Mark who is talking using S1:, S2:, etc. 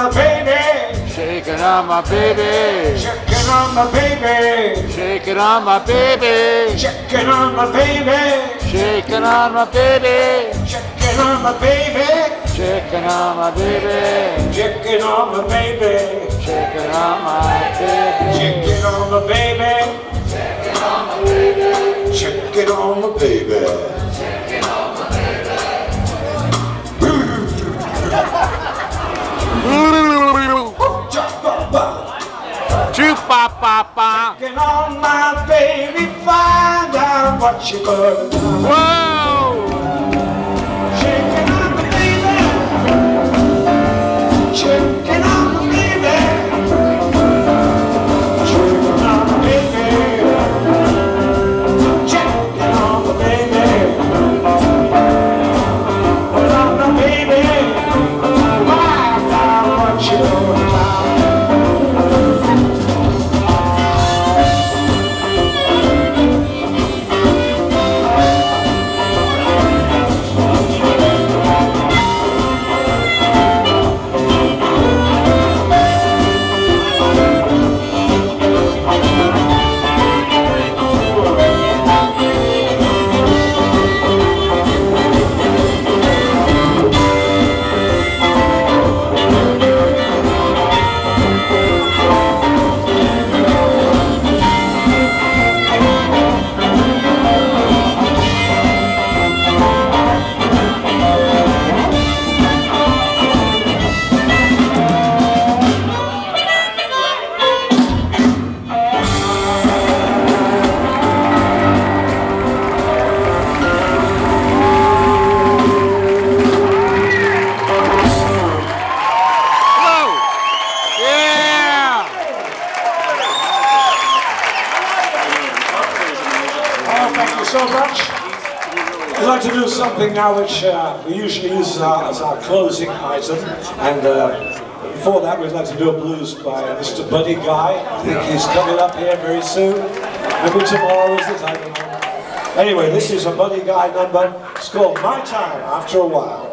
S1: my baby.
S2: Checking on my baby.
S1: Shaking on my baby.
S2: Checking on my baby.
S1: Shaking on my baby.
S2: Checking on my baby.
S1: Shaking on my baby.
S2: Checking on my baby.
S1: Shaking on my baby.
S2: Checking on my baby. Checking on my baby. Checking on my baby.
S1: Pa.
S2: On my baby. Find out what you gonna do. We'd like to do something now which uh, we usually use as our, as our closing item. And uh, before that, we'd like to do a blues by Mr. Buddy Guy. I think he's coming up here very soon. Maybe tomorrow, is it? I. Anyway, this is a Buddy Guy number. It's called My Time After a While.